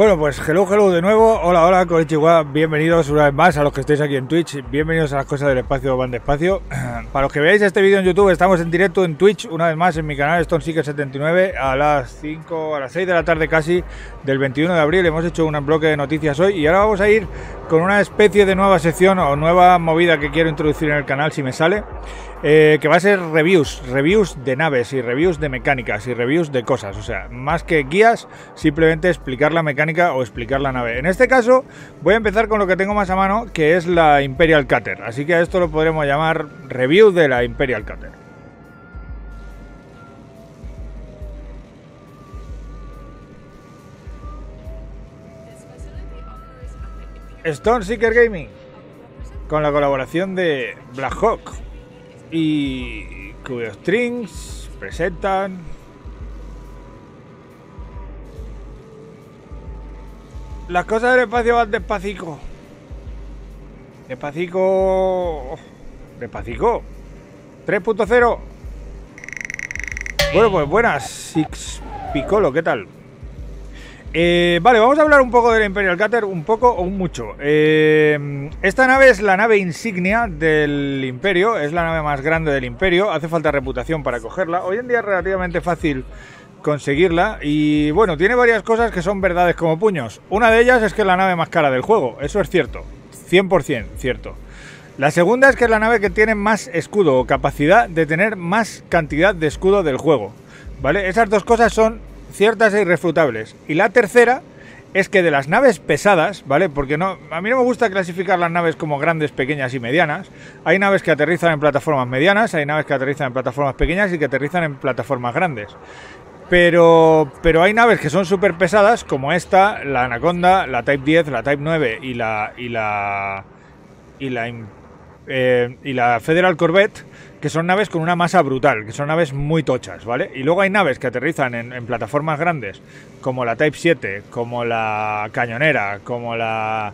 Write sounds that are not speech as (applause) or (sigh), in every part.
Bueno, pues hello, hello de nuevo. Hola, hola, Konnichiwa. Bienvenidos una vez más a los que estáis aquí en Twitch. Bienvenidos a las cosas del espacio van despacio. (clears throat) Para los que veáis este vídeo en YouTube, estamos en directo en Twitch, una vez más en mi canal StoneSeeker79 a las 5, a las 6 de la tarde casi del 21 de abril. Hemos hecho un bloque de noticias hoy y ahora vamos a ir con una especie de nueva sección o nueva movida que quiero introducir en el canal si me sale. Eh, que va a ser reviews, reviews de naves y reviews de mecánicas y reviews de cosas. O sea, más que guías, simplemente explicar la mecánica o explicar la nave. En este caso, voy a empezar con lo que tengo más a mano, que es la Imperial Cutter. Así que a esto lo podremos llamar review de la Imperial Cutter. Stone Seeker Gaming, con la colaboración de Black Hawk y Cubo Strings presentan las cosas del espacio van despacito despacito despacito 3.0 bueno pues buenas Six Piccolo ¿qué tal? Eh, vale, vamos a hablar un poco del Imperial Cutter, un poco o mucho. Eh, esta nave es la nave insignia del Imperio, es la nave más grande del Imperio, hace falta reputación para cogerla. Hoy en día es relativamente fácil conseguirla y bueno, tiene varias cosas que son verdades como puños. Una de ellas es que es la nave más cara del juego, eso es cierto, 100% cierto. La segunda es que es la nave que tiene más escudo o capacidad de tener más cantidad de escudo del juego. ¿Vale? Esas dos cosas son ciertas e irrefutables. Y la tercera es que de las naves pesadas, ¿vale? Porque no, a mí no me gusta clasificar las naves como grandes, pequeñas y medianas. Hay naves que aterrizan en plataformas medianas, hay naves que aterrizan en plataformas pequeñas y que aterrizan en plataformas grandes. Pero, pero hay naves que son súper pesadas, como esta, la Anaconda, la Type 10, la Type 9 y la, y la, y la, eh, y la Federal Corvette, que son naves con una masa brutal, que son naves muy tochas, ¿vale? Y luego hay naves que aterrizan en, plataformas grandes, como la Type 7, como la Cañonera, como la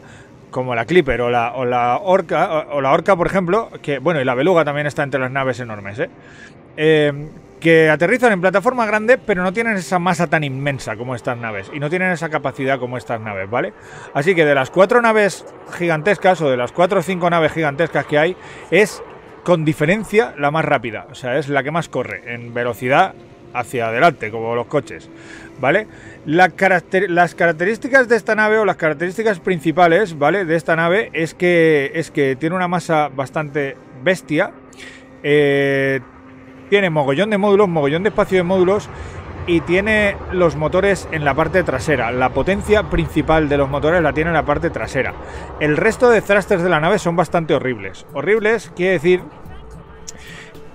como la Clipper o la, o la Orca, o, la Orca, por ejemplo, que, bueno, y la Beluga también está entre las naves enormes, ¿eh? eh que aterrizan en plataformas grandes, pero no tienen esa masa tan inmensa como estas naves, y no tienen esa capacidad como estas naves, ¿vale? Así que de las cuatro naves gigantescas, o de las cuatro o cinco naves gigantescas que hay, es con diferencia la más rápida, o sea, es la que más corre en velocidad hacia adelante, como los coches, ¿vale? las características de esta nave o las características principales, ¿vale? De esta nave es que, es que tiene una masa bastante bestia, eh, tiene mogollón de módulos, mogollón de espacio de módulos y tiene los motores en la parte trasera. La potencia principal de los motores la tiene en la parte trasera. El resto de thrusters de la nave son bastante horribles. Horribles quiere decir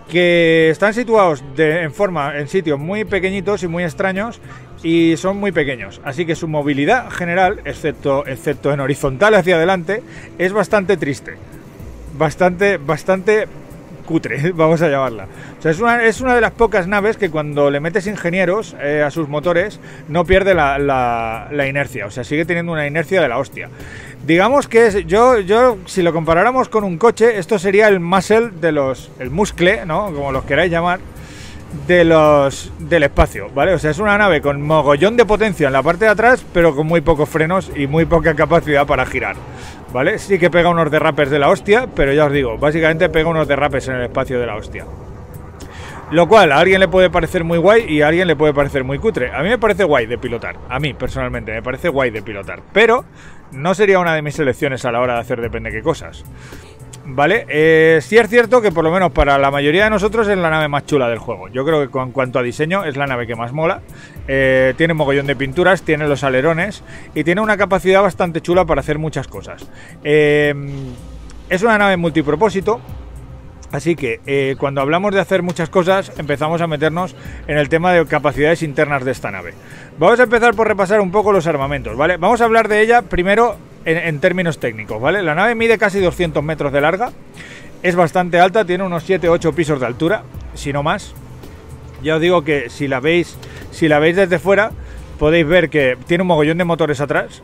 que están situados en forma en sitios muy pequeñitos y muy extraños y son muy pequeños. Así que su movilidad general, excepto, excepto en horizontal hacia adelante, es bastante triste. Bastante, bastante (laughs) vamos a llamarla. O sea, es una, es una de las pocas naves que cuando le metes ingenieros eh, a sus motores no pierde la, la, inercia, o sea, sigue teniendo una inercia de la hostia. Digamos que es, yo, yo, si lo comparáramos con un coche, esto sería el muscle de los, el muscle, ¿no? Como los queráis llamar, de los del espacio, ¿vale? O sea, es una nave con mogollón de potencia en la parte de atrás, pero con muy pocos frenos y muy poca capacidad para girar. ¿vale? Sí que pega unos derrapes de la hostia, pero ya os digo, básicamente pega unos derrapes en el espacio de la hostia. Lo cual a alguien le puede parecer muy guay y a alguien le puede parecer muy cutre. A mí me parece guay de pilotar. A mí, personalmente, me parece guay de pilotar. Pero no sería una de mis elecciones a la hora de hacer depende qué cosas. ¿Vale? Eh, sí es cierto que por lo menos para la mayoría de nosotros es la nave más chula del juego. Yo creo que en cuanto a diseño es la nave que más mola. Eh, tiene mogollón de pinturas, tiene los alerones y tiene una capacidad bastante chula para hacer muchas cosas. Eh, es una nave multipropósito, Así que cuando hablamos de hacer muchas cosas, empezamos a meternos en el tema de capacidades internas de esta nave. Vamos a empezar por repasar un poco los armamentos, ¿vale? Vamos a hablar de ella primero en, términos técnicos, ¿vale? La nave mide casi 200 metros de larga, es bastante alta, tiene unos 7-8 pisos de altura, si no más. Ya os digo que si la veis, si la veis desde fuera, podéis ver que tiene un mogollón de motores atrás,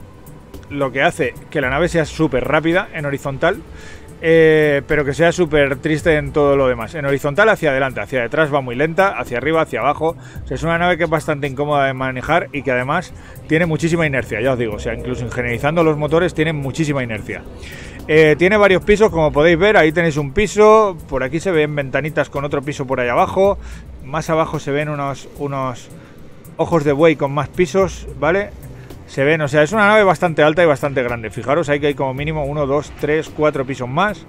lo que hace que la nave sea súper rápida en horizontal eh, pero que sea súper triste en todo lo demás. En horizontal hacia adelante, hacia detrás va muy lenta, hacia arriba, hacia abajo. es una nave que es bastante incómoda de manejar y que además tiene muchísima inercia, ya os digo. O sea, incluso ingenierizando los motores tiene muchísima inercia. Eh, tiene varios pisos, como podéis ver, ahí tenéis un piso, por aquí se ven ventanitas con otro piso por ahí abajo, más abajo se ven unos, unos ojos de buey con más pisos, ¿vale? Se ven, o sea, es una nave bastante alta y bastante grande. Fijaros, hay que hay como mínimo uno, dos, tres, cuatro pisos más.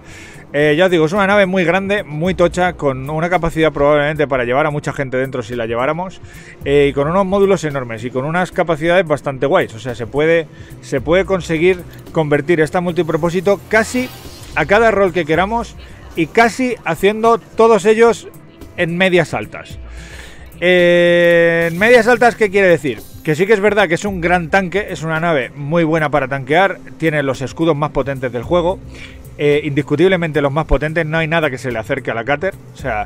Eh, ya os digo, es una nave muy grande, muy tocha, con una capacidad probablemente para llevar a mucha gente dentro si la lleváramos, eh, y con unos módulos enormes y con unas capacidades bastante guays. O sea, se puede, se puede conseguir convertir esta multipropósito casi a cada rol que queramos y casi haciendo todos ellos en medias altas. Eh, en medias altas, ¿qué quiere decir? Que sí que es verdad que es un gran tanque, es una nave muy buena para tanquear, tiene los escudos más potentes del juego, eh, indiscutiblemente los más potentes, no hay nada que se le acerque a la Cater, o sea,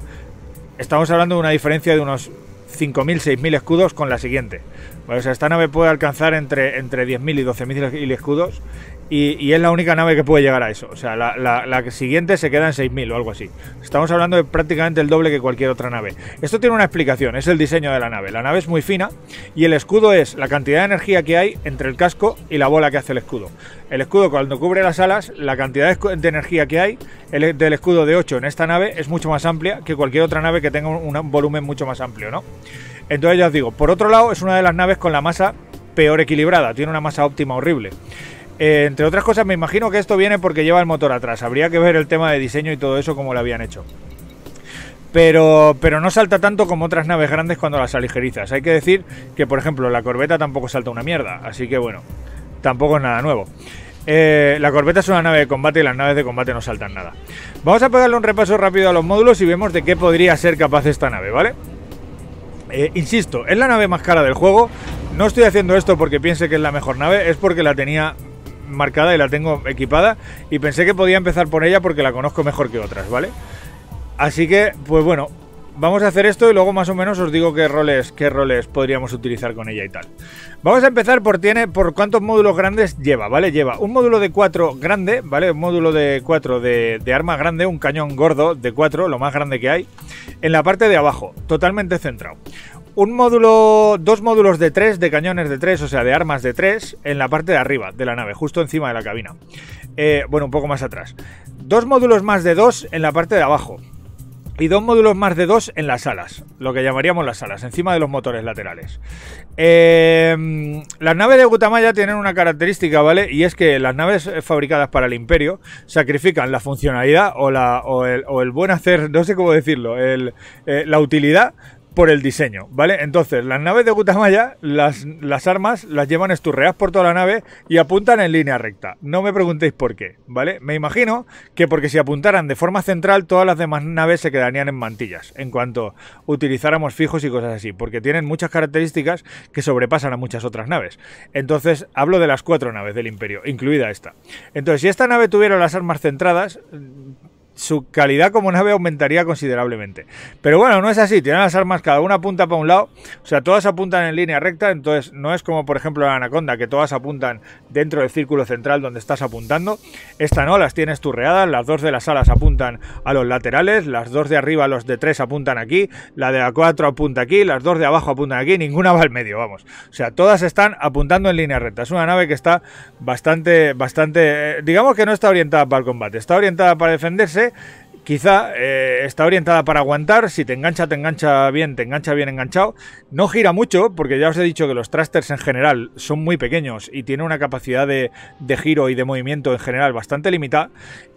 estamos hablando de una diferencia de unos 5.000, 6.000 escudos con la siguiente. o sea, esta nave puede alcanzar entre, entre 10.000 y 12.000 escudos y, es la única nave que puede llegar a eso. O sea, la, siguiente se queda en 6.000 o algo así. Estamos hablando de prácticamente el doble que cualquier otra nave. Esto tiene una explicación, es el diseño de la nave. La nave es muy fina y el escudo es la cantidad de energía que hay entre el casco y la bola que hace el escudo. El escudo cuando cubre las alas, la cantidad de energía que hay el, del escudo de 8 en esta nave es mucho más amplia que cualquier otra nave que tenga un, volumen mucho más amplio, ¿no? Entonces ya os digo, por otro lado es una de las naves con la masa peor equilibrada, tiene una masa óptima horrible. Eh, entre otras cosas, me imagino que esto viene porque lleva el motor atrás. Habría que ver el tema de diseño y todo eso como lo habían hecho. Pero, pero no salta tanto como otras naves grandes cuando las aligerizas. Hay que decir que, por ejemplo, la corbeta tampoco salta una mierda. Así que bueno, tampoco es nada nuevo. Eh, la corbeta es una nave de combate y las naves de combate no saltan nada. Vamos a pegarle un repaso rápido a los módulos y vemos de qué podría ser capaz esta nave, ¿vale? Eh, insisto, es la nave más cara del juego. No estoy haciendo esto porque piense que es la mejor nave, es porque la tenía marcada y la tengo equipada y pensé que podía empezar por ella porque la conozco mejor que otras, ¿vale? Así que, pues bueno, vamos a hacer esto y luego más o menos os digo qué roles, qué roles podríamos utilizar con ella y tal. Vamos a empezar por tiene por cuántos módulos grandes lleva, ¿vale? Lleva un módulo de 4 grande, ¿vale? Un módulo de 4 de, de, arma grande, un cañón gordo de 4, lo más grande que hay, en la parte de abajo, totalmente centrado un módulo, dos módulos de tres, de cañones de tres, o sea, de armas de tres, en la parte de arriba de la nave, justo encima de la cabina. Eh, bueno, un poco más atrás. Dos módulos más de dos en la parte de abajo. Y dos módulos más de dos en las alas, lo que llamaríamos las alas, encima de los motores laterales. Eh, las naves de Gutamaya tienen una característica, ¿vale? Y es que las naves fabricadas para el Imperio sacrifican la funcionalidad o, la, o, el, buen hacer, no sé cómo decirlo, el, eh, la utilidad por el diseño, ¿vale? Entonces, las naves de Gutamaya, las, las armas las llevan esturreadas por toda la nave y apuntan en línea recta. No me preguntéis por qué, ¿vale? Me imagino que porque si apuntaran de forma central, todas las demás naves se quedarían en mantillas, en cuanto utilizáramos fijos y cosas así, porque tienen muchas características que sobrepasan a muchas otras naves. Entonces, hablo de las cuatro naves del Imperio, incluida esta. Entonces, si esta nave tuviera las armas centradas, su calidad como nave aumentaría considerablemente. Pero bueno, no es así, tienen las armas cada una apunta para un lado, o sea, todas apuntan en línea recta, entonces no es como por ejemplo la Anaconda, que todas apuntan dentro del círculo central donde estás apuntando. Esta no, las tienes turreadas, las dos de las alas apuntan a los laterales, las dos de arriba, los de tres apuntan aquí, la de la 4 apunta aquí, las dos de abajo apuntan aquí, ninguna va al medio, vamos. O sea, todas están apuntando en línea recta. Es una nave que está bastante, bastante, eh, digamos que no está orientada para el combate, está orientada para defenderse quizá eh, está orientada para aguantar, si te engancha, te engancha bien, te engancha bien enganchado. No gira mucho, porque ya os he dicho que los thrusters en general son muy pequeños y tiene una capacidad de, de giro y de movimiento en general bastante limitada.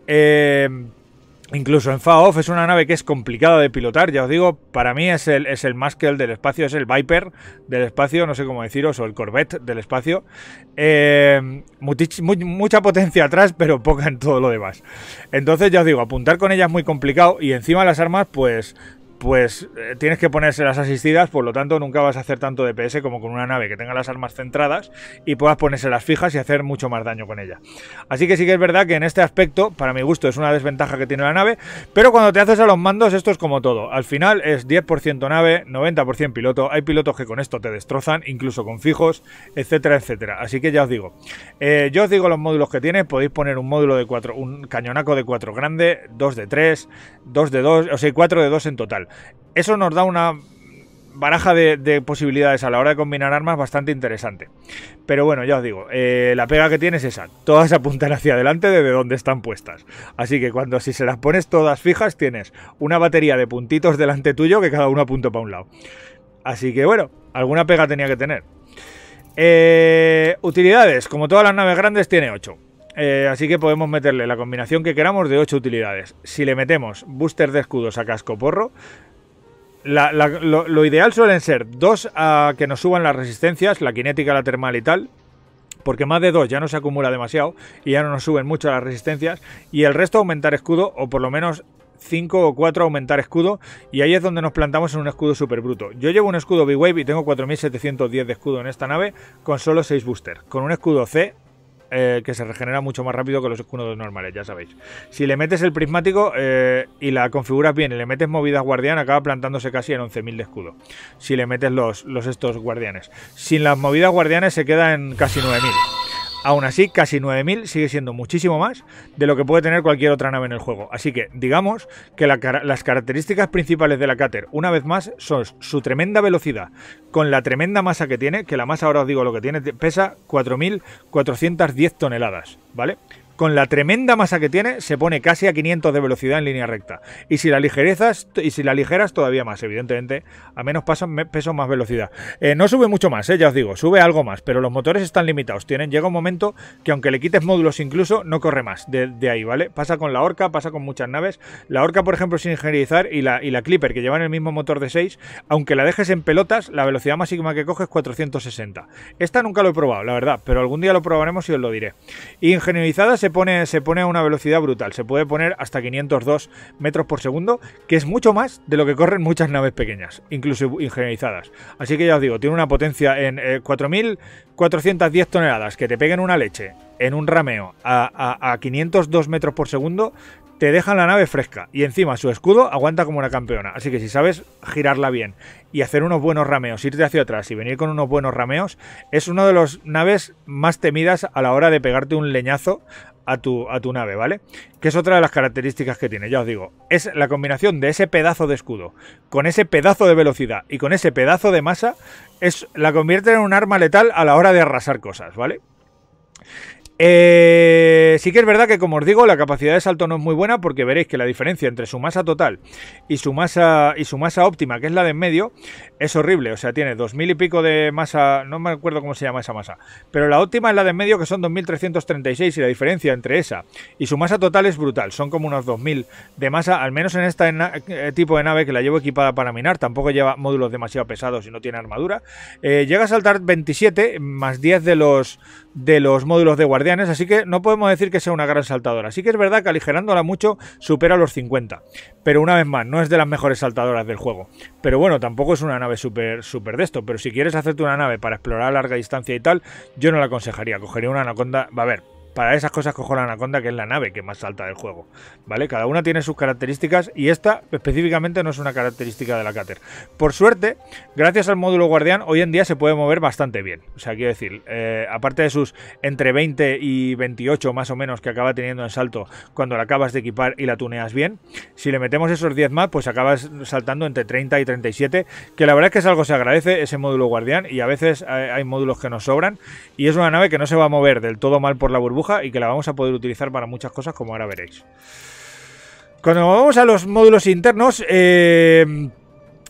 Eh, Incluso en FAOF es una nave que es complicada de pilotar, ya os digo, para mí es el, es el Muscle del espacio, es el Viper del espacio, no sé cómo deciros, o el Corvette del espacio. Eh, mucha potencia atrás, (laughs) pero poca en todo lo demás. Entonces ya os digo, apuntar con ella es muy complicado y encima las armas, pues pues eh, tienes que ponerse las asistidas, por lo tanto nunca vas a hacer tanto DPS como con una nave que tenga las armas centradas y puedas ponerse las fijas y hacer mucho más daño con ella. Así que sí que es verdad que en este aspecto, para mi gusto, es una desventaja que tiene la nave, pero cuando te haces a los mandos esto es como todo. Al final es 10% nave, 90% piloto, hay pilotos que con esto te destrozan, incluso con fijos, etcétera, etcétera. Así que ya os digo, eh, yo os digo los módulos que tiene, podéis poner un módulo de 4, un cañonaco de 4 grande, 2 de 3, 2 de 2, o sea, 4 de 2 en total. Eso nos da una baraja de, posibilidades a la hora de combinar armas bastante interesante. Pero bueno, ya os digo, eh, la pega que tiene es esa. Todas apuntan hacia adelante desde donde están puestas. Así que cuando si se las pones todas fijas, tienes una batería de puntitos delante tuyo que cada uno apunta para un lado. Así que bueno, alguna pega tenía que tener. Eh, utilidades, como todas las naves grandes, tiene 8. Eh, así que podemos meterle la combinación que queramos de 8 utilidades. Si le metemos booster de escudos a casco porro, lo, ideal suelen ser dos a que nos suban las resistencias, la cinética, la termal y tal. Porque más de dos ya no se acumula demasiado y ya no nos suben mucho las resistencias. Y el resto aumentar escudo, o por lo menos 5 o 4 aumentar escudo y ahí es donde nos plantamos en un escudo super bruto. Yo llevo un escudo B-Wave y tengo 4710 de escudo en esta nave con solo 6 booster. Con un escudo C eh, que se regenera mucho más rápido que los escudos normales, ya sabéis. Si le metes el prismático eh, y la configuras bien y le metes movidas guardián, acaba plantándose casi en 11.000 de escudo. Si le metes los, los estos guardianes. Sin las movidas guardianes se queda en casi 9.000. Aún así, casi 9.000 sigue siendo muchísimo más de lo que puede tener cualquier otra nave en el juego. Así que digamos que las características principales de la Cater, una vez más, son su tremenda velocidad, con la tremenda masa que tiene, que la masa ahora os digo lo que tiene, pesa 4.410 toneladas, ¿vale? Con la tremenda masa que tiene, se pone casi a 500 de velocidad en línea recta. Y si la ligerezas, y si la ligeras todavía más, evidentemente, a menos peso más velocidad. Eh, no sube mucho más, eh, ya os digo, sube algo más, pero los motores están limitados. Tienen, llega un momento que aunque le quites módulos incluso, no corre más de, ahí, ¿vale? Pasa con la Orca, pasa con muchas naves. La Orca, por ejemplo, sin ingenierizar, y la, y la Clipper, que llevan el mismo motor de 6, aunque la dejes en pelotas, la velocidad máxima que coge es 460. Esta nunca lo he probado, la verdad, pero algún día lo probaremos y os lo diré. Y se pone, se pone a una velocidad brutal. Se puede poner hasta 502 metros por segundo, que es mucho más de lo que corren muchas naves pequeñas, incluso ingenierizadas. Así que ya os digo, tiene una potencia en 4.410 eh, toneladas, que te peguen una leche en un rameo a, a 502 metros por segundo, te dejan la nave fresca y encima su escudo aguanta como una campeona. Así que si sabes girarla bien y hacer unos buenos rameos, irte hacia atrás y venir con unos buenos rameos, es una de las naves más temidas a la hora de pegarte un leñazo a tu, a tu nave, ¿vale? Que es otra de las características que tiene, ya os digo. Es la combinación de ese pedazo de escudo con ese pedazo de velocidad y con ese pedazo de masa, es, la convierte en un arma letal a la hora de arrasar cosas, ¿vale? Eh, sí que es verdad que, como os digo, la capacidad de salto no es muy buena porque veréis que la diferencia entre su masa total y su masa, y su masa óptima, que es la de en medio, es horrible. O sea, tiene 2000 y pico de masa, no me acuerdo cómo se llama esa masa, pero la óptima es la de en medio, que son 2336, y la diferencia entre esa y su masa total es brutal. Son como unos 2000 de masa, al menos en este tipo de nave que la llevo equipada para minar. Tampoco lleva módulos demasiado pesados y no tiene armadura. Eh, llega a saltar 27 más 10 de los, de los módulos de guardia así que no podemos decir que sea una gran saltadora. Sí que es verdad que aligerándola mucho supera los 50, pero una vez más, no es de las mejores saltadoras del juego. Pero bueno, tampoco es una nave super de esto, pero si quieres hacerte una nave para explorar a larga distancia y tal, yo no la aconsejaría, cogería una anaconda, va a ver, para esas cosas cojo la Anaconda, que es la nave que más salta del juego. ¿Vale? Cada una tiene sus características y esta específicamente no es una característica de la Cater. Por suerte, gracias al módulo Guardián, hoy en día se puede mover bastante bien. O sea, quiero decir, eh, aparte de sus entre 20 y 28 más o menos que acaba teniendo en salto cuando la acabas de equipar y la tuneas bien, si le metemos esos 10 más, pues acabas saltando entre 30 y 37, que la verdad es que es algo que se agradece ese módulo Guardián y a veces hay módulos que nos sobran y es una nave que no se va a mover del todo mal por la burbuja y que la vamos a poder utilizar para muchas cosas como ahora veréis. Cuando vamos a los módulos internos, eh,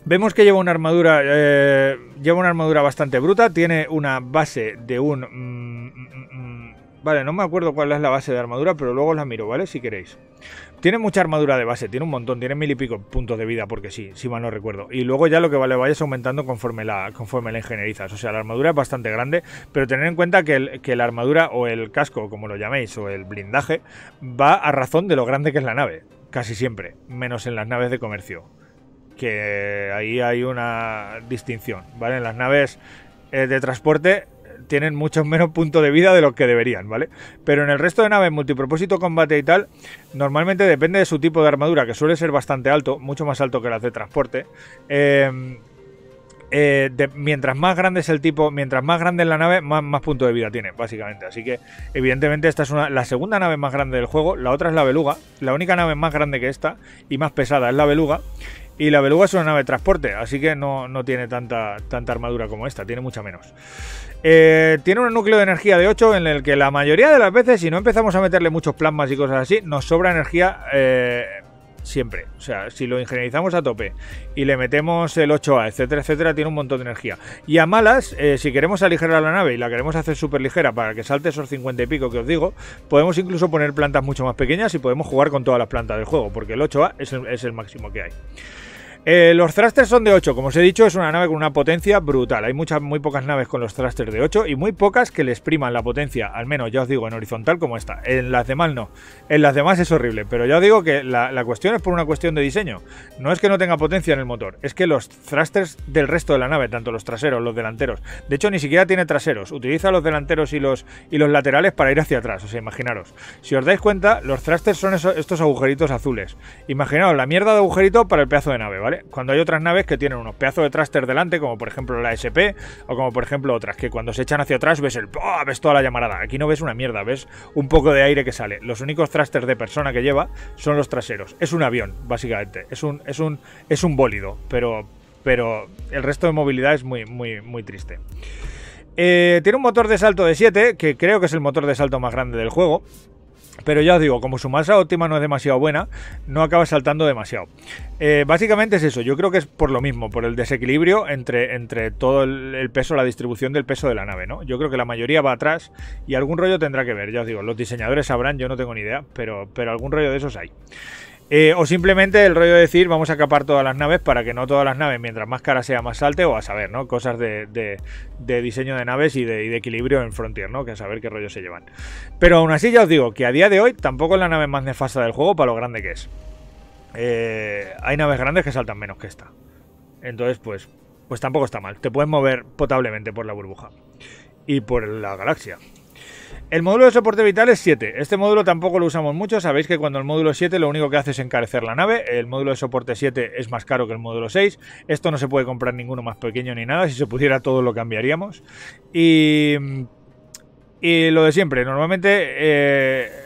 vemos que lleva una armadura, eh, lleva una armadura bastante bruta, tiene una base de un... Mm, mm, mm, vale, no me acuerdo cuál es la base de armadura, pero luego la miro, ¿vale? Si queréis. Tiene mucha armadura de base, tiene un montón, tiene mil y pico puntos de vida, porque sí, si mal no recuerdo. Y luego ya lo que vale vayas aumentando conforme la, conforme la ingenierizas. O sea, la armadura es bastante grande, pero tener en cuenta que, que la armadura o el casco, como lo llaméis, o el blindaje, va a razón de lo grande que es la nave. Casi siempre, menos en las naves de comercio. que ahí hay una distinción, ¿vale? En las naves eh, de transporte tienen mucho menos puntos de vida de lo que deberían, ¿vale? Pero en el resto de naves multipropósito, combate y tal, normalmente depende de su tipo de armadura, que suele ser bastante alto, mucho más alto que las de transporte. Eh, eh, mientras más grande es el tipo, mientras más grande es la nave, más, más puntos de vida tiene, básicamente. Así que, evidentemente, esta es una, la segunda nave más grande del juego. La otra es la Beluga. La única nave más grande que esta y más pesada es la Beluga. Y la Beluga es una nave de transporte, así que no, no tiene tanta, tanta armadura como esta, tiene mucha menos. Eh, tiene un núcleo de energía de 8 en el que la mayoría de las veces, si no empezamos a meterle muchos plasmas y cosas así, nos sobra energía eh, siempre. O sea, si lo ingenierizamos a tope y le metemos el 8A, etcétera, etcétera, tiene un montón de energía. Y a malas, eh, si queremos aligerar la nave y la queremos hacer súper ligera para que salte esos 50 y pico que os digo, podemos incluso poner plantas mucho más pequeñas y podemos jugar con todas las plantas del juego, porque el 8A es es el máximo que hay. Eh, los thrusters son de 8, como os he dicho, es una nave con una potencia brutal. Hay muchas, muy pocas naves con los thrusters de 8 y muy pocas que le expriman la potencia, al menos ya os digo, en horizontal como esta. En las demás no. En las demás es horrible, pero ya os digo que la, cuestión es por una cuestión de diseño. No es que no tenga potencia en el motor, es que los thrusters del resto de la nave, tanto los traseros, los delanteros, de hecho ni siquiera tiene traseros, utiliza los delanteros y los, y los laterales para ir hacia atrás, o sea, imaginaros. Si os dais cuenta, los thrusters son estos agujeritos azules. Imaginaos la mierda de agujerito para el pedazo de nave, ¿vale? Cuando hay otras naves que tienen unos pedazos de thruster delante, como por ejemplo la SP, o como por ejemplo otras, que cuando se echan hacia atrás ves el ves toda la llamarada. Aquí no ves una mierda, ves un poco de aire que sale. Los únicos thrusters de persona que lleva son los traseros. Es un avión, básicamente. Es un, es un, es un bólido, pero, pero el resto de movilidad es muy, muy, muy triste. Eh, tiene un motor de salto de 7, que creo que es el motor de salto más grande del juego. Pero ya os digo, como su masa óptima no es demasiado buena, no acaba saltando demasiado. Eh, básicamente es eso, yo creo que es por lo mismo, por el desequilibrio entre, entre todo el, peso, la distribución del peso de la nave, ¿no? Yo creo que la mayoría va atrás y algún rollo tendrá que ver, ya os digo, los diseñadores sabrán, yo no tengo ni idea, pero, pero algún rollo de esos hay. Eh, o simplemente el rollo de decir vamos a capar todas las naves para que no todas las naves, mientras más cara sea, más salte, o a saber, ¿no? Cosas de, diseño de naves y de, equilibrio en Frontier, ¿no? Que a saber qué rollo se llevan. Pero aún así ya os digo que a día de hoy tampoco es la nave más nefasta del juego para lo grande que es. Eh, hay naves grandes que saltan menos que esta. Entonces, pues, pues tampoco está mal. Te puedes mover potablemente por la burbuja. Y por la galaxia. El módulo de soporte vital es 7. Este módulo tampoco lo usamos mucho. Sabéis que cuando el módulo 7 lo único que hace es encarecer la nave. El módulo de soporte 7 es más caro que el módulo 6. Esto no se puede comprar ninguno más pequeño ni nada. Si se pudiera todo lo cambiaríamos. Y, y lo de siempre. Normalmente... Eh,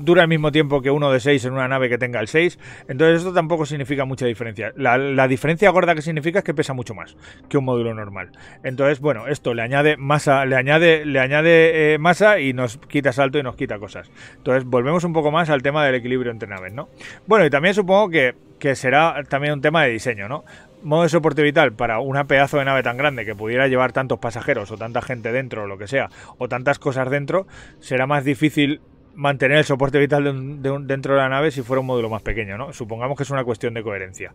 dura el mismo tiempo que uno de 6 en una nave que tenga el 6. Entonces esto tampoco significa mucha diferencia. La, diferencia gorda que significa es que pesa mucho más que un módulo normal. Entonces, bueno, esto le añade masa, le añade, le añade eh, masa y nos quita salto y nos quita cosas. Entonces volvemos un poco más al tema del equilibrio entre naves, ¿no? Bueno, y también supongo que, que será también un tema de diseño, ¿no? modo de soporte vital para una pedazo de nave tan grande que pudiera llevar tantos pasajeros o tanta gente dentro o lo que sea, o tantas cosas dentro, será más difícil mantener el soporte vital dentro de la nave si fuera un módulo más pequeño, ¿no? Supongamos que es una cuestión de coherencia.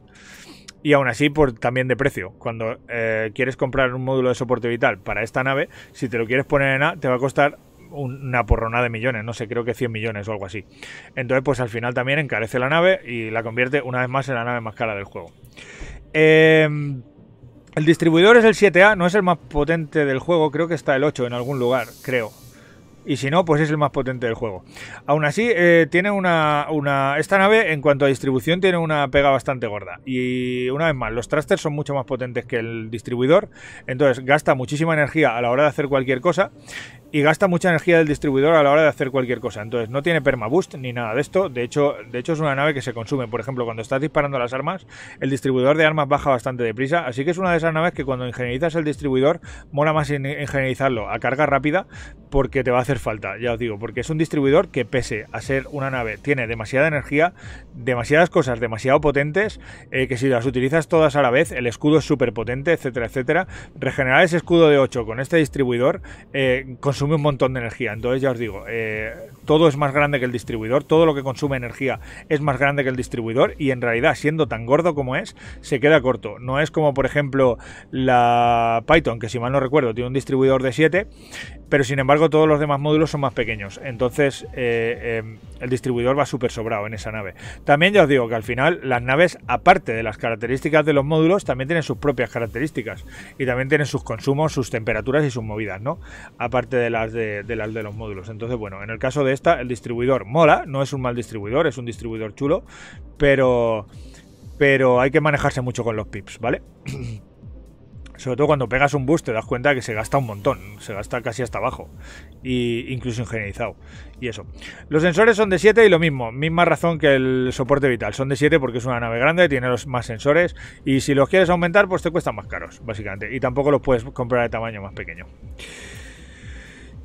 Y aún así, por, también de precio. Cuando eh, quieres comprar un módulo de soporte vital para esta nave, si te lo quieres poner en A, te va a costar una porrona de millones, no sé, creo que 100 millones o algo así. Entonces, pues al final también encarece la nave y la convierte una vez más en la nave más cara del juego. Em, el distribuidor es el 7A, no es el más potente del juego, creo que está el 8 en algún lugar, creo y si no, pues es el más potente del juego. Aún así, eh, tiene una, una, Esta nave, en cuanto a distribución, tiene una pega bastante gorda. Y una vez más, los thrusters son mucho más potentes que el distribuidor, entonces gasta muchísima energía a la hora de hacer cualquier cosa y gasta mucha energía del distribuidor a la hora de hacer cualquier cosa. Entonces no tiene permaboost ni nada de esto. De hecho, de hecho es una nave que se consume. Por ejemplo, cuando estás disparando las armas, el distribuidor de armas baja bastante deprisa. Así que es una de esas naves que cuando ingenierizas el distribuidor, mola más ingenierizarlo a carga rápida porque te va a hacer falta, ya os digo. Porque es un distribuidor que pese a ser una nave, tiene demasiada energía, demasiadas cosas demasiado potentes, eh, que si las utilizas todas a la vez, el escudo es súper potente, etcétera, etcétera. Regenerar ese escudo de 8 con este distribuidor, eh, consume un montón de energía. Entonces ya os digo, eh, todo es más grande que el distribuidor, todo lo que consume energía es más grande que el distribuidor y en realidad siendo tan gordo como es, se queda corto. No es como por ejemplo la Python, que si mal no recuerdo tiene un distribuidor de 7 pero sin embargo todos los demás módulos son más pequeños. Entonces eh, eh, el distribuidor va súper sobrado en esa nave. También ya os digo que al final las naves, aparte de las características de los módulos, también tienen sus propias características y también tienen sus consumos, sus temperaturas y sus movidas, ¿no? Aparte de las de, las de los módulos. Entonces, bueno, en el caso de el distribuidor mola, no es un mal distribuidor, es un distribuidor chulo, pero, pero hay que manejarse mucho con los pips, ¿vale? (clears throat) Sobre todo cuando pegas un boost te das cuenta que se gasta un montón, se gasta casi hasta abajo, y incluso ingenierizado. Y eso. Los sensores son de 7 y lo mismo, misma razón que el soporte vital. Son de 7 porque es una nave grande, tiene los más sensores, y si los quieres aumentar, pues te cuestan más caros, básicamente. Y tampoco los puedes comprar de tamaño más pequeño.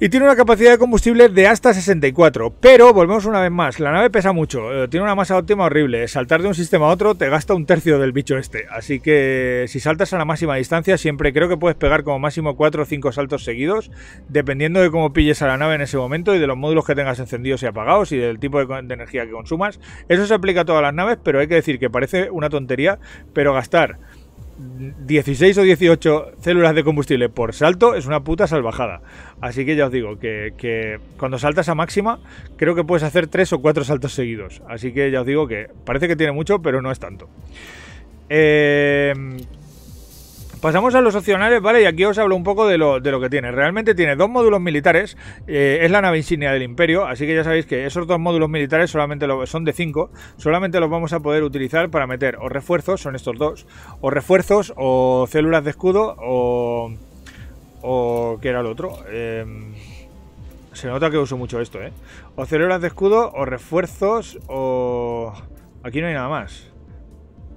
Y tiene una capacidad de combustible de hasta 64. Pero, volvemos una vez más, la nave pesa mucho, eh, tiene una masa óptima horrible. Saltar de un sistema a otro te gasta un tercio del bicho este. Así que si saltas a la máxima distancia, siempre creo que puedes pegar como máximo 4 o 5 saltos seguidos, dependiendo de cómo pilles a la nave en ese momento y de los módulos que tengas encendidos y apagados y del tipo de, de energía que consumas. Eso se aplica a todas las naves, pero hay que decir que parece una tontería, pero gastar 16 o 18 células de combustible por salto es una puta salvajada. Así que ya os digo que, cuando saltas a máxima, creo que puedes hacer 3 o 4 saltos seguidos. Así que ya os digo que parece que tiene mucho, pero no es tanto. Eh, Pasamos a los opcionales, ¿vale? Y aquí os hablo un poco de lo, que tiene. Realmente tiene dos módulos militares, eh, es la nave insignia del Imperio, así que ya sabéis que esos dos módulos militares solamente son de 5, solamente los vamos a poder utilizar para meter o refuerzos, son estos dos, o refuerzos o células de escudo o... o ¿qué era el otro? Em, se nota que uso mucho esto, ¿eh? O células de escudo o refuerzos o... Aquí no hay nada más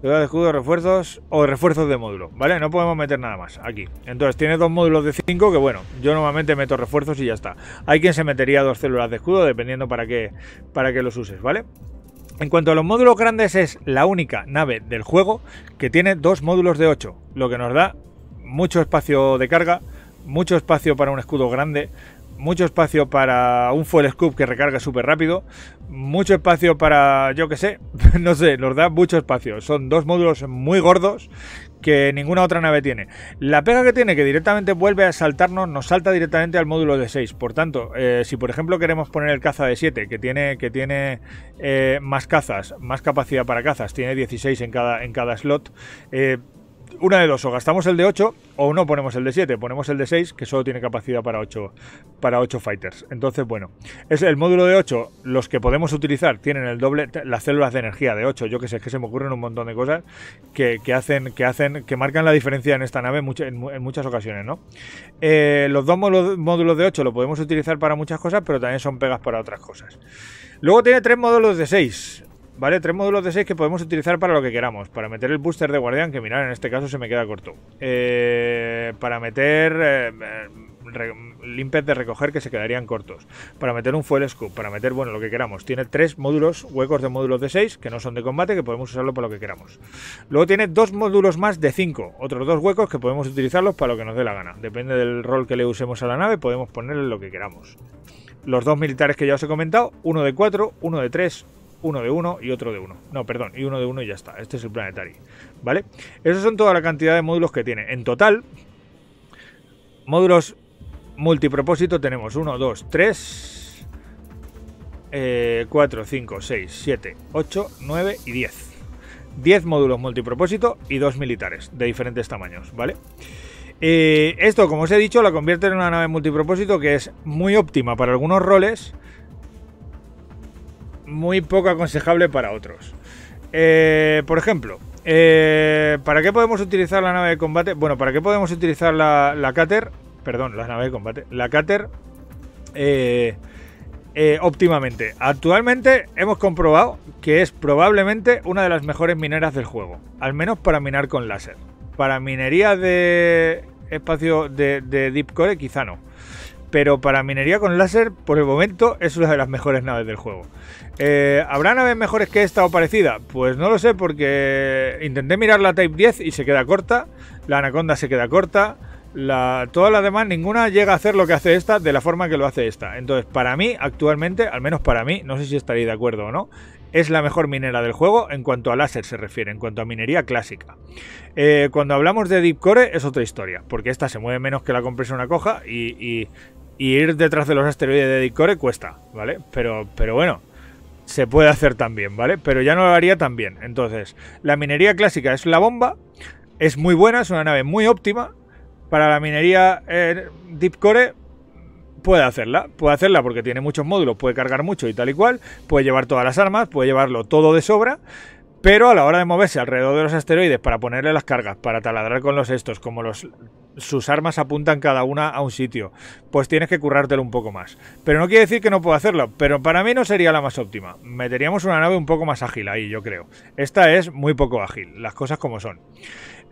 de escudo, refuerzos o refuerzos de módulo, ¿vale? No podemos meter nada más aquí. Entonces tiene dos módulos de 5 que bueno, yo normalmente meto refuerzos y ya está. Hay quien se metería dos células de escudo dependiendo para qué, para qué los uses, ¿vale? En cuanto a los módulos grandes es la única nave del juego que tiene dos módulos de 8, lo que nos da mucho espacio de carga, mucho espacio para un escudo grande, mucho espacio para un fuel scoop que recarga súper rápido, mucho espacio para, yo que sé, (laughs) no sé, nos da mucho espacio. Son dos módulos muy gordos que ninguna otra nave tiene. La pega que tiene que directamente vuelve a saltarnos, nos salta directamente al módulo de 6. Por tanto, eh, si por ejemplo queremos poner el caza de 7, que tiene, que tiene eh, más cazas, más capacidad para cazas, tiene 16 en cada, en cada slot, eh, una de dos, o gastamos el de 8 o no ponemos el de 7, ponemos el de 6 que solo tiene capacidad para 8, para 8 fighters. Entonces, bueno, es el módulo de 8, los que podemos utilizar tienen el doble, las células de energía de 8, yo que sé, que se me ocurren un montón de cosas que, hacen, que hacen, que marcan la diferencia en esta nave en, muchas ocasiones, ¿no? Eh, los dos módulos de 8 lo podemos utilizar para muchas cosas, pero también son pegas para otras cosas. Luego tiene tres módulos de 6. ¿Vale? Tres módulos de 6 que podemos utilizar para lo que queramos. Para meter el booster de guardián, que mirad, en este caso se me queda corto. Eh, para meter eh, limpes de recoger que se quedarían cortos. Para meter un fuel scoop, para meter, bueno, lo que queramos. Tiene tres módulos, huecos de módulos de 6, que no son de combate, que podemos usarlo para lo que queramos. Luego tiene dos módulos más de 5, otros dos huecos que podemos utilizarlos para lo que nos dé la gana. Depende del rol que le usemos a la nave, podemos ponerle lo que queramos. Los dos militares que ya os he comentado, uno de 4, uno de 3, uno de uno y otro de uno. No, perdón, y uno de uno y ya está. Este es el planetario. ¿Vale? Esas son toda la cantidad de módulos que tiene. En total, módulos multipropósito tenemos 1, 2, 3, 4, 5, 6, 7, 8, 9 y 10. 10 módulos multipropósito y 2 militares de diferentes tamaños, ¿vale? Eh, esto, como os he dicho, la convierte en una nave multipropósito que es muy óptima para algunos roles muy poco aconsejable para otros. Eh, por ejemplo, eh, ¿para qué podemos utilizar la nave de combate? Bueno, ¿para qué podemos utilizar la, la Cater? Perdón, la nave de combate. La Cater eh, óptimamente. Actualmente hemos comprobado que es probablemente una de las mejores mineras del juego. Al menos para minar con láser. Para minería de espacio de, de Deep Core quizá no pero para minería con láser, por el momento, es una de las mejores naves del juego. Eh, ¿Habrá naves mejores que esta o parecida? Pues no lo sé, porque intenté mirar la Type 10 y se queda corta, la Anaconda se queda corta, todas las demás, ninguna llega a hacer lo que hace esta de la forma que lo hace esta. Entonces, para mí, actualmente, al menos para mí, no sé si estaréis de acuerdo o no, es la mejor minera del juego en cuanto a láser se refiere, en cuanto a minería clásica. Eh, cuando hablamos de Deep Core es otra historia, porque esta se mueve menos que la compresión una coja Y ir detrás de los asteroides de Deep cuesta, ¿vale? Pero, pero bueno, se puede hacer también, ¿vale? Pero ya no lo haría tan bien. Entonces, la minería clásica es la bomba, es muy buena, es una nave muy óptima. Para la minería eh, Deep Core puede hacerla, puede hacerla porque tiene muchos módulos, puede cargar mucho y tal y cual, puede llevar todas las armas, puede llevarlo todo de sobra pero a la hora de moverse alrededor de los asteroides para ponerle las cargas, para taladrar con los estos, como sus armas apuntan cada una a un sitio, pues tienes que currártelo un poco más. Pero no quiere decir que no pueda hacerlo, pero para mí no sería la más óptima. Meteríamos una nave un poco más ágil ahí, yo creo. Esta es muy poco ágil, las cosas como son.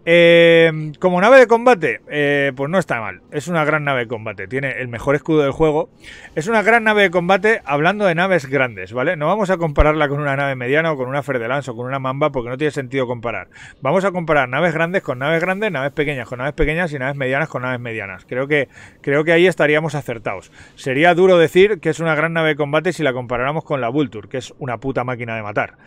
Eh, como nave de combate, eh, pues no está mal. Es una gran nave de combate. Tiene el mejor escudo del juego. Es una gran nave de combate hablando de naves grandes, ¿vale? No vamos a compararla con una nave mediana o con una Fer de Lance o con una Mamba porque no tiene sentido comparar. Vamos a comparar naves grandes con naves grandes, naves pequeñas con naves pequeñas y naves medianas con naves medianas. Creo que, creo que ahí estaríamos acertados. Sería duro decir que es una gran nave de combate si la comparáramos con la Vulture, que es una puta máquina de matar.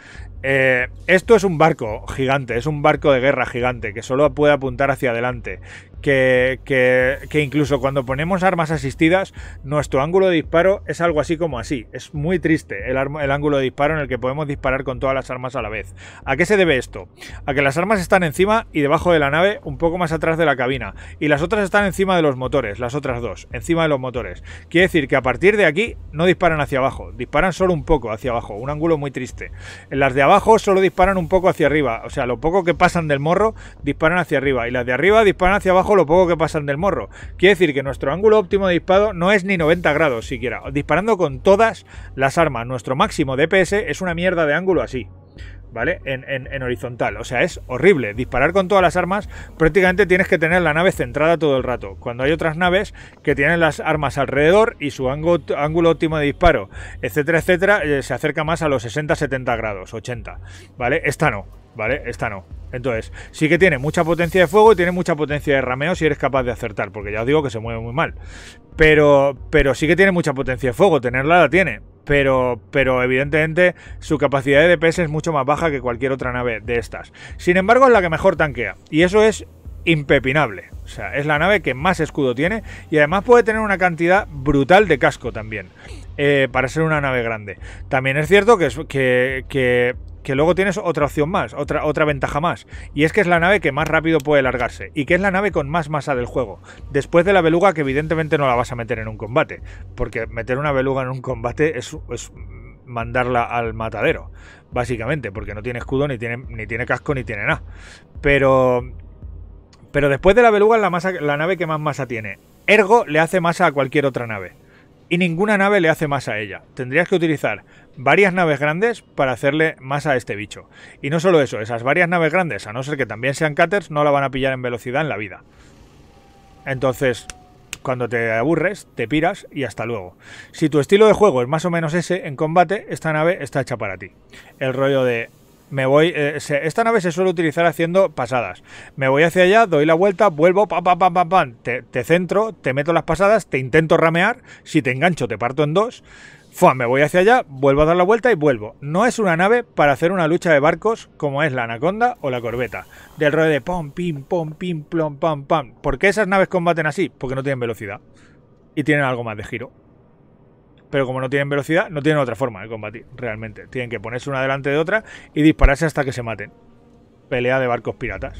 Eh, esto es un barco gigante, es un barco de guerra gigante que solo puede apuntar hacia adelante, que, incluso cuando ponemos armas asistidas, nuestro ángulo de disparo es algo así como así. Es muy triste el, el, ángulo de disparo en el que podemos disparar con todas las armas a la vez. ¿A qué se debe esto? A que las armas están encima y debajo de la nave, un poco más atrás de la cabina, y las otras están encima de los motores, las otras dos, encima de los motores. Quiere decir que a partir de aquí no disparan hacia abajo, disparan solo un poco hacia abajo, un ángulo muy triste. En las de abajo solo disparan un poco hacia arriba, o sea, lo poco que pasan del morro disparan hacia arriba, y las de arriba disparan hacia abajo lo poco que pasan del morro. Quiere decir que nuestro ángulo óptimo de disparo no es ni 90 grados siquiera. Disparando con todas las armas, nuestro máximo DPS es una mierda de ángulo así. ¿Vale? En, horizontal. O sea, es horrible. Disparar con todas las armas, prácticamente tienes que tener la nave centrada todo el rato. Cuando hay otras naves que tienen las armas alrededor y su ángulo, ángulo óptimo de disparo, etcétera, etcétera, eh, se acerca más a los 60-70 grados, 80. ¿Vale? Esta no. ¿Vale? Esta no. Entonces, sí que tiene mucha potencia de fuego y tiene mucha potencia de rameo si eres capaz de acertar, porque ya os digo que se mueve muy mal. Pero, pero sí que tiene mucha potencia de fuego, tenerla la tiene. Pero, pero evidentemente su capacidad de DPS es mucho más baja que cualquier otra nave de estas. Sin embargo, es la que mejor tanquea. Y eso es impepinable. O sea, es la nave que más escudo tiene y además puede tener una cantidad brutal de casco también. Eh, para ser una nave grande. También es cierto que, que, que que luego tienes otra opción más, otra, otra ventaja más, y es que es la nave que más rápido puede largarse, y que es la nave con más masa del juego, después de la beluga que evidentemente no la vas a meter en un combate, porque meter una beluga en un combate es, mandarla al matadero, básicamente, porque no tiene escudo, ni tiene, ni tiene casco, ni tiene nada. Pero, pero después de la beluga es la, masa, la nave que más masa tiene. Ergo le hace masa a cualquier otra nave y ninguna nave le hace más a ella. Tendrías que utilizar varias naves grandes para hacerle más a este bicho. Y no solo eso, esas varias naves grandes, a no ser que también sean cutters, no la van a pillar en velocidad en la vida. Entonces, cuando te aburres, te piras y hasta luego. Si tu estilo de juego es más o menos ese, en combate, esta nave está hecha para ti. El rollo de me voy. Eh, esta nave se suele utilizar haciendo pasadas. Me voy hacia allá, doy la vuelta, vuelvo, pam, pam, pam, pam, pam. Te, centro, te meto las pasadas, te intento ramear. Si te engancho, te parto en dos. Fua, me voy hacia allá, vuelvo a dar la vuelta y vuelvo. No es una nave para hacer una lucha de barcos como es la Anaconda o la Corbeta. Del rollo de pom, pim, pom, pim, plom, pam, pam. ¿Por qué esas naves combaten así? Porque no tienen velocidad. Y tienen algo más de giro. Pero como no tienen velocidad, no tienen otra forma de combatir, realmente. Tienen que ponerse una delante de otra y dispararse hasta que se maten. Pelea de barcos piratas.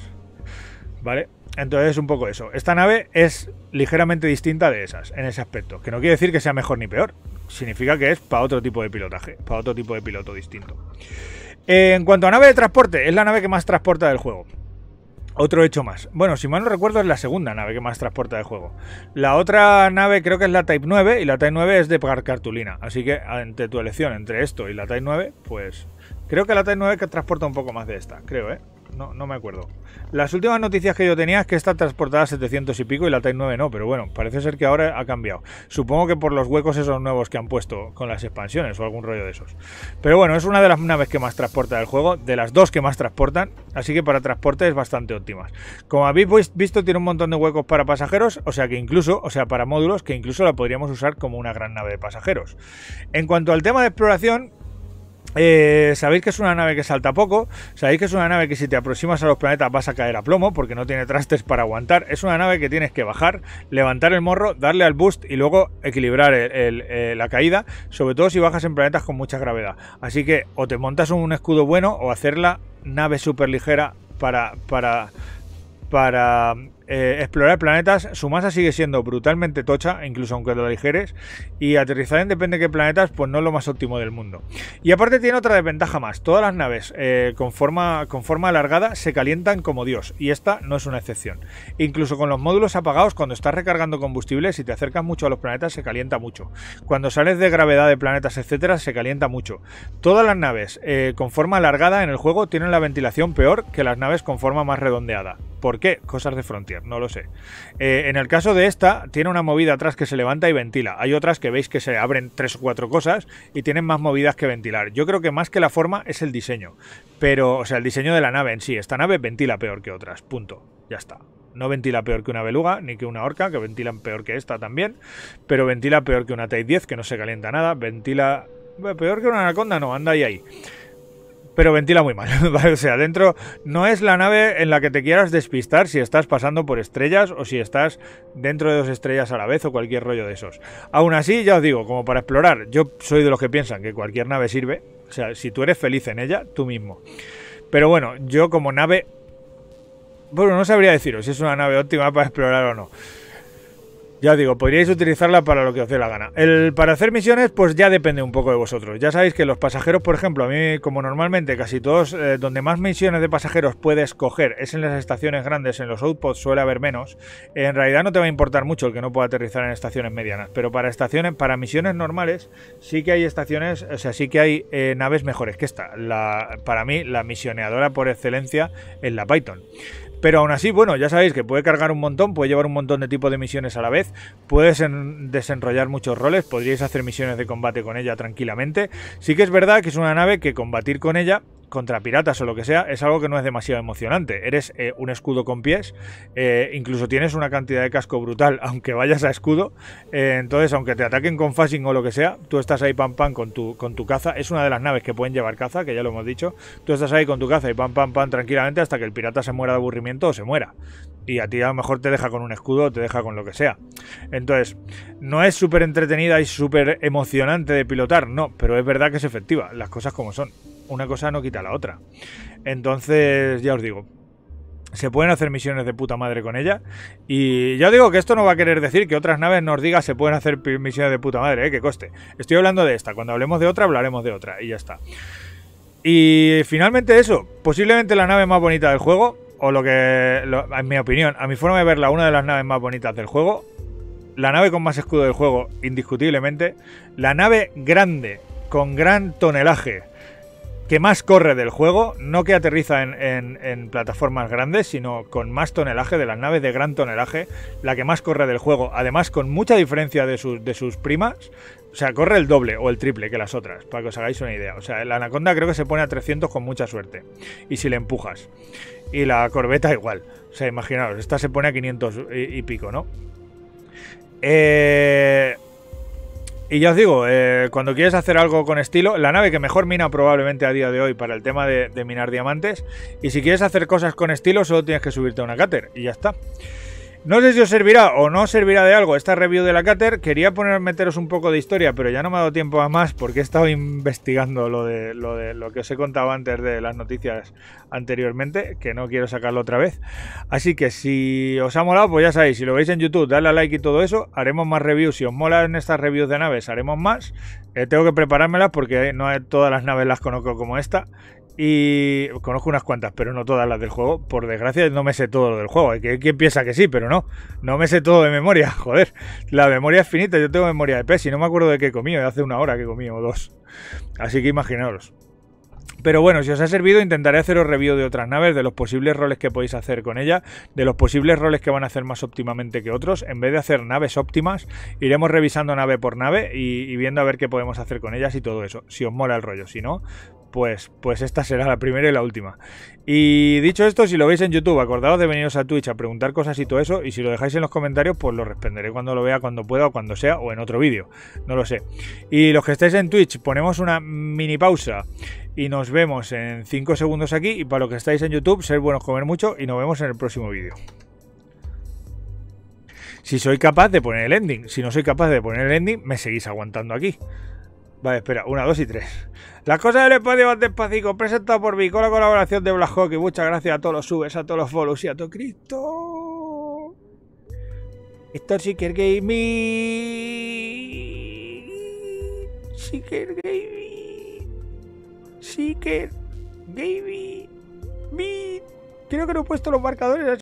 ¿Vale? Entonces es un poco eso. Esta nave es ligeramente distinta de esas, en ese aspecto. Que no quiere decir que sea mejor ni peor. Significa que es para otro tipo de pilotaje, para otro tipo de piloto distinto. en cuanto a nave de transporte, es la nave que más transporta del juego. Otro hecho más. Bueno, si mal no recuerdo es la segunda nave que más transporta de juego. La otra nave creo que es la Type 9 y la Type 9 es de pagar cartulina. Así que entre tu elección entre esto y la Type 9, pues creo que la Type 9 que transporta un poco más de esta, creo, ¿eh? No, no me acuerdo. Las últimas noticias que yo tenía es que está transportada a 700 y pico y la Type 9 no, pero bueno, parece ser que ahora ha cambiado. Supongo que por los huecos esos nuevos que han puesto con las expansiones o algún rollo de esos. Pero bueno, es una de las naves que más transporta del juego, de las dos que más transportan, así que para transporte es bastante óptima. Como habéis visto, tiene un montón de huecos para pasajeros, o sea que incluso, o sea, para módulos, que incluso la podríamos usar como una gran nave de pasajeros. En cuanto al tema de exploración, Eh, sabéis que es una nave que salta poco, sabéis que es una nave que si te aproximas a los planetas vas a caer a plomo porque no tiene trastes para aguantar, es una nave que tienes que bajar, levantar el morro, darle al boost y luego equilibrar eh, la caída, sobre todo si bajas en planetas con mucha gravedad. Así que o te montas un escudo bueno o hacerla nave súper ligera para, para, para eh, explorar planetas, su masa sigue siendo brutalmente tocha, incluso aunque lo ligeres, y aterrizar en depende de qué planetas, pues no es lo más óptimo del mundo. Y aparte tiene otra desventaja más, todas las naves eh, con, forma, con forma alargada se calientan como Dios, y esta no es una excepción. Incluso con los módulos apagados, cuando estás recargando combustible, si te acercas mucho a los planetas, se calienta mucho. Cuando sales de gravedad de planetas, etcétera, se calienta mucho. Todas las naves eh, con forma alargada en el juego tienen la ventilación peor que las naves con forma más redondeada. ¿Por qué? Cosas de Frontier, no lo sé. Eh, en el caso de esta, tiene una movida atrás que se levanta y ventila. Hay otras que veis que se abren tres o cuatro cosas y tienen más movidas que ventilar. Yo creo que más que la forma es el diseño. Pero, o sea, el diseño de la nave en sí. Esta nave ventila peor que otras. Punto. Ya está. No ventila peor que una beluga, ni que una orca, que ventilan peor que esta también. Pero ventila peor que una Type 10, que no se calienta nada. Ventila... Peor que una anaconda, no, anda ahí ahí pero ventila muy mal. (laughs) O sea, dentro no es la nave en la que te quieras despistar si estás pasando por estrellas o si estás dentro de dos estrellas a la vez o cualquier rollo de esos. Aún así, ya os digo, como para explorar, yo soy de los que piensan que cualquier nave sirve. O sea, si tú eres feliz en ella, tú mismo. Pero bueno, yo como nave... Bueno, no sabría deciros si es una nave óptima para explorar o no. Ya digo, podríais utilizarla para lo que os dé la gana. El, para hacer misiones, pues ya depende un poco de vosotros. Ya sabéis que los pasajeros, por ejemplo, a mí, como normalmente casi todos, eh, donde más misiones de pasajeros puedes coger es en las estaciones grandes, en los outposts suele haber menos. En realidad no te va a importar mucho el que no pueda aterrizar en estaciones medianas, pero para estaciones, para misiones normales, sí que hay estaciones, o sea, sí que hay eh, naves mejores que esta. La, para mí, la misioneadora por excelencia es la Python. Pero aún así, bueno, ya sabéis que puede cargar un montón, puede llevar un montón de tipos de misiones a la vez, puedes desenrollar muchos roles, podríais hacer misiones de combate con ella tranquilamente. Sí que es verdad que es una nave que combatir con ella contra piratas o lo que sea, es algo que no es demasiado emocionante. Eres eh, un escudo con pies, eh, incluso tienes una cantidad de casco brutal, (laughs) aunque vayas a escudo. Eh, entonces, aunque te ataquen con phasing o lo que sea, tú estás ahí pam pam con tu, con tu caza. Es una de las naves que pueden llevar caza, que ya lo hemos dicho. Tú estás ahí con tu caza y pam pam pam tranquilamente hasta que el pirata se muera de aburrimiento o se muera. Y a ti a lo mejor te deja con un escudo o te deja con lo que sea. Entonces, no es súper entretenida y súper emocionante de pilotar, no, pero es verdad que es efectiva, las cosas como son una cosa no quita la otra. Entonces, ya os digo, se pueden hacer misiones de puta madre con ella. Y ya os digo que esto no va a querer decir que otras naves nos digan se pueden hacer misiones de puta madre, ¿eh? que coste. Estoy hablando de esta, cuando hablemos de otra hablaremos de otra y ya está. Y finalmente eso, posiblemente la nave más bonita del juego, o lo que, en mi opinión, a mi forma de verla, una de las naves más bonitas del juego, la nave con más escudo del juego, indiscutiblemente, la nave grande, con gran tonelaje, que más corre del juego, no que aterriza en, plataformas grandes, sino con más tonelaje de las naves de gran tonelaje, la que más corre del juego, además con mucha diferencia de, sus, primas, o sea, corre el doble o el triple que las otras, para que os hagáis una idea. O sea, la Anaconda creo que se pone a 300 con mucha suerte, y si le empujas. Y la Corbeta igual. O sea, imaginaos, esta se pone a 500 y, y pico, ¿no? Eh, y ya os digo, eh, cuando quieres hacer algo con estilo, la nave que mejor mina probablemente a día de hoy para el tema de, de minar diamantes. Y si quieres hacer cosas con estilo, solo tienes que subirte a una cáter y ya está. No sé si os servirá o no servirá de algo esta review de la Cater. Quería poner meteros un poco de historia, pero ya no me ha dado tiempo a más porque he estado investigando lo de, lo de lo que os he contado antes de las noticias anteriormente, que no quiero sacarlo otra vez. Así que si os ha molado, pues ya sabéis, si lo veis en YouTube, dadle a like y todo eso. Haremos más reviews. Si os molan estas reviews de naves, haremos más. Eh, tengo que preparármelas porque no todas las naves las conozco como esta. Y conozco unas cuantas, pero no todas las del juego. Por desgracia, no me sé todo lo del juego. Hay quien piensa que sí, pero no. No me sé todo de memoria. (laughs) Joder, la memoria es finita. Yo tengo memoria de pez y no me acuerdo de qué he comido. Hace una hora que comido o dos. Así que imaginaos. Pero bueno, si os ha servido, intentaré haceros review de otras naves, de los posibles roles que podéis hacer con ella, de los posibles roles que van a hacer más óptimamente que otros. En vez de hacer naves óptimas, iremos revisando nave por nave y, viendo a ver qué podemos hacer con ellas y todo eso. Si os mola el rollo, si no, pues, pues esta será la primera y la última. Y dicho esto, si lo veis en YouTube, acordaos de veniros a Twitch a preguntar cosas y todo eso. Y si lo dejáis en los comentarios, pues lo responderé cuando lo vea, cuando pueda o cuando sea, o en otro vídeo. No lo sé. Y los que estéis en Twitch, ponemos una mini pausa y nos vemos en 5 segundos aquí. Y para los que estáis en YouTube, ser buenos, comer mucho y nos vemos en el próximo vídeo. Si soy capaz de poner el ending, si no soy capaz de poner el ending, me seguís aguantando aquí. Vale, espera, una, dos y tres. Las cosas del espacio van despacito, presentado por mí con la colaboración de Black Hockey. Muchas gracias a todos los subes, a todos los follows y a todo Cristo. Esto que gaming. Seeker gaming. Seeker gaming. Creo que no he puesto los marcadores